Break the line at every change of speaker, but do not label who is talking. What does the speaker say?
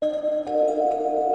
Música